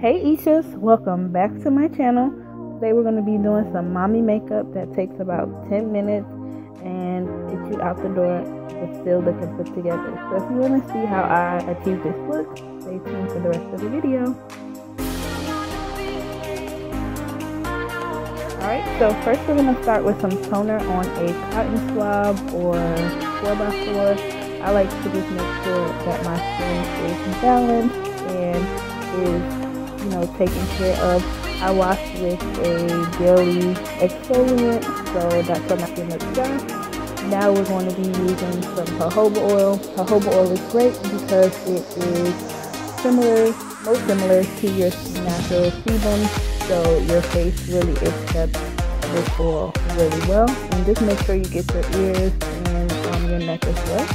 Hey Ishas, welcome back to my channel. Today we're going to be doing some mommy makeup that takes about 10 minutes and gets you out the door but still looking put together. So if you want to see how I achieve this look, stay tuned for the rest of the video. Alright, so first we're going to start with some toner on a cotton swab or 4x4. I like to just make sure that my skin is balanced and is you know, taken care of. I wash with a daily exfoliant, so that's what my skin looks dry. Now we're going to be using some jojoba oil. Jojoba oil is great because it is similar, most similar to your natural sebum, so your face really accepts this oil really well. And just make sure you get your ears and um, your neck as well.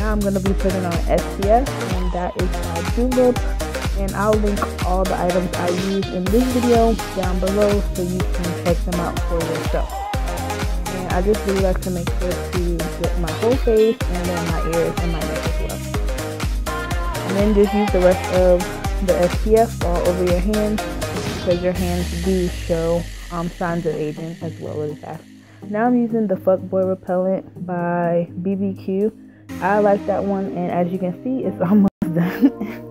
Now I'm going to be putting on SPF, and that is by Julep and I'll link all the items I use in this video down below so you can check them out for yourself. And I just really like to make sure to get my whole face and then my ears and my neck as well. And then just use the rest of the SPF all over your hands because your hands do show um, signs of aging as well as fast. Now I'm using the Fuckboy Repellent by BBQ. I like that one and as you can see it's almost done.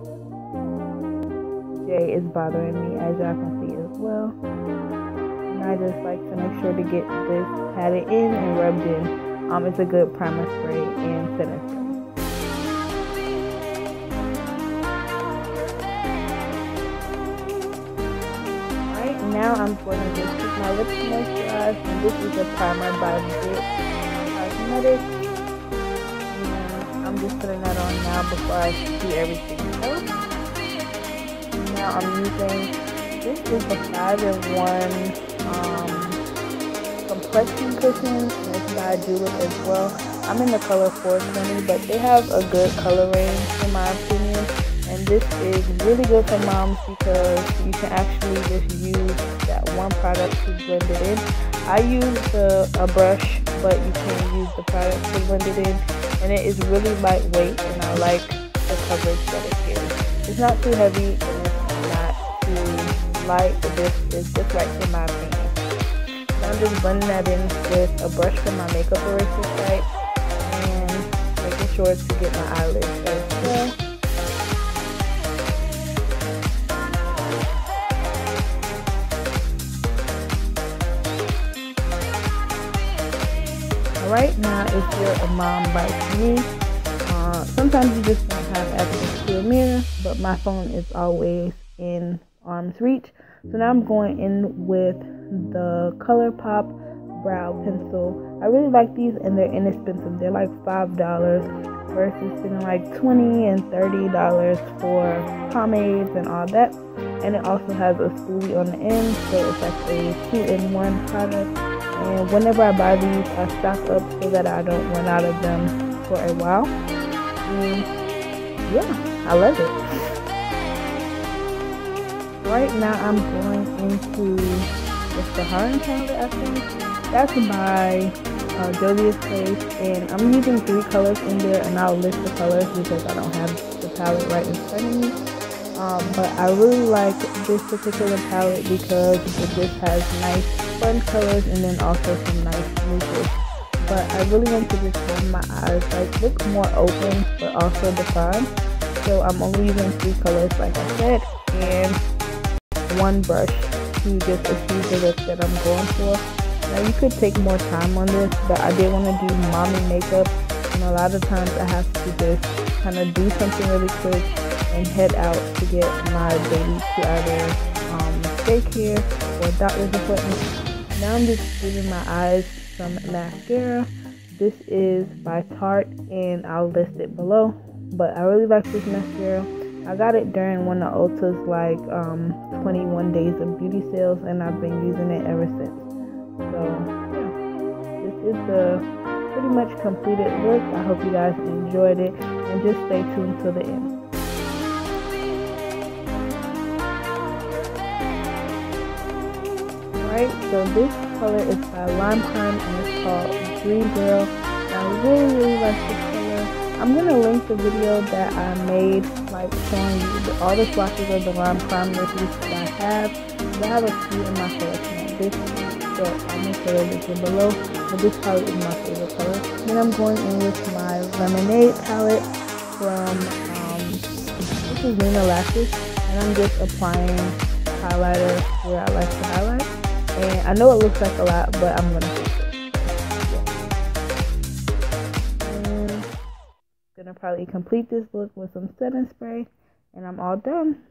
is bothering me as y'all can see as well. And I just like to make sure to get this patted in and rubbed in. Um, it's a good primer spray and setting spray. Now I'm going to just keep my lips moisturized and this is a primer by Bit Cosmetics. And I'm just putting that on now before I do everything else now I'm using, this is the 5 in 1 um, complexion cushion. It's by Julep as well. I'm in the color 420, but they have a good color range in my opinion. And this is really good for moms because you can actually just use that one product to blend it in. I use the, a brush, but you can use the product to blend it in. And it is really lightweight and I like the coverage that it gives. It's not too heavy light, but this is just right in my opinion. I'm just blending that in with a brush from my makeup eraser site and making sure to get my eyelids as well. Alright, now if you're a mom like me, uh, sometimes you just don't have access to a mirror, but my phone is always in arm's reach. So now I'm going in with the ColourPop brow pencil. I really like these and they're inexpensive. They're like $5 versus spending like 20 and $30 for pomades and all that. And it also has a spoolie on the end, so it's like a two-in-one product. And whenever I buy these, I stock up so that I don't run out of them for a while. And yeah, I love it right now I'm going into the Sahara palette, I think. That's by uh, Juvia's Place, and I'm using three colors in there, and I'll list the colors because I don't have the palette right in front of me. Um, but I really like this particular palette because it just has nice fun colors and then also some nice neutral. But I really want to just hold my eyes like look more open but also defined. So I'm only using three colors like I said and one brush to just achieve the look that I'm going for. Now you could take more time on this, but I did want to do mommy makeup and a lot of times I have to just kind of do something really quick and head out to get my baby to either um, daycare or doctor's appointment. Now I'm just giving my eyes some mascara. This is by Tarte and I'll list it below. But I really like this mascara. I got it during one of Ulta's like um, 21 days of beauty sales, and I've been using it ever since. So yeah, this is the pretty much completed look. I hope you guys enjoyed it, and just stay tuned till the end. Alright, so this color is by Lime Crime and it's called Dream Girl. I really, really like this. I'm going to link the video that I made like showing you all the swatches of the Lime lipsticks that I have. I have a few in my collection. This so I'm gonna put it link below. But this palette is my favorite color. Then I'm going in with my Lemonade palette from um, this is Nina Lashes, and I'm just applying highlighter where I like to highlight. And I know it looks like a lot, but I'm gonna fix it. Gonna probably complete this look with some setting spray, and I'm all done.